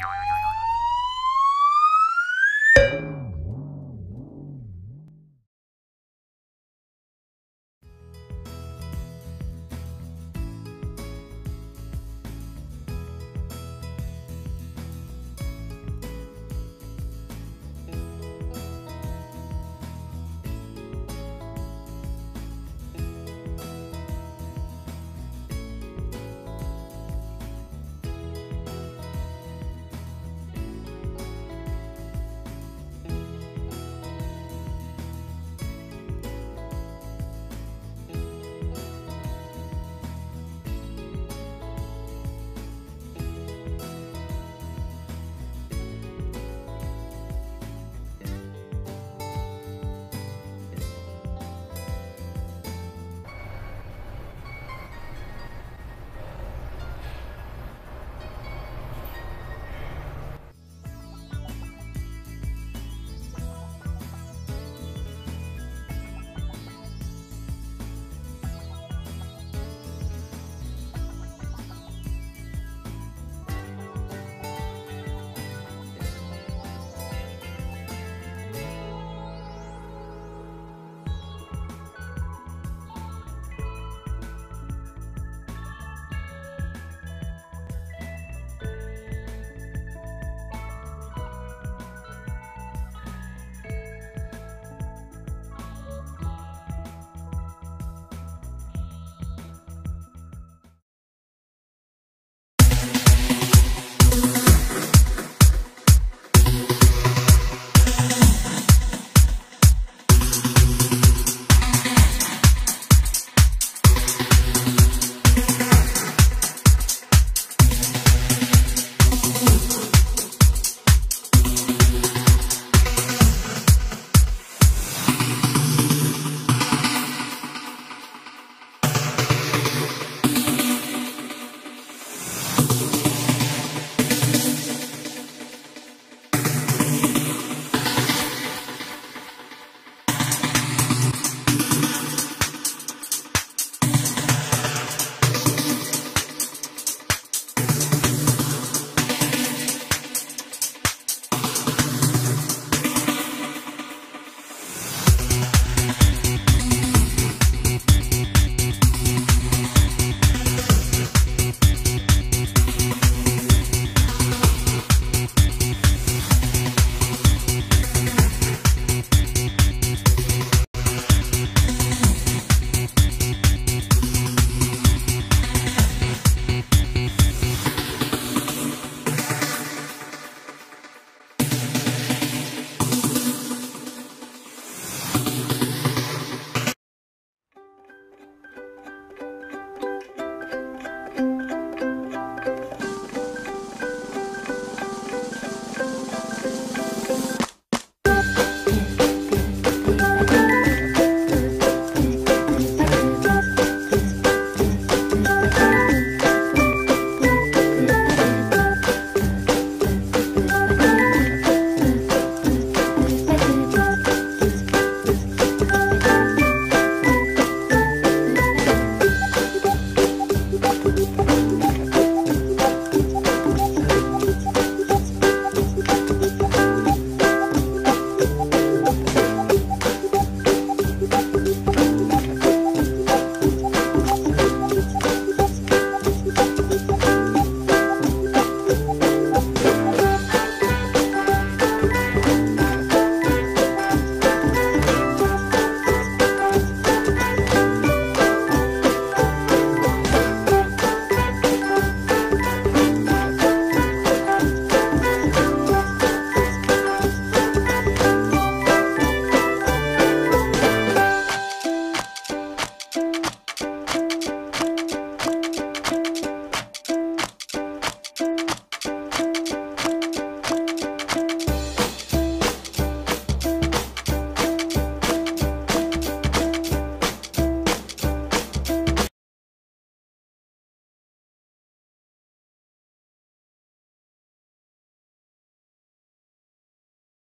Bye.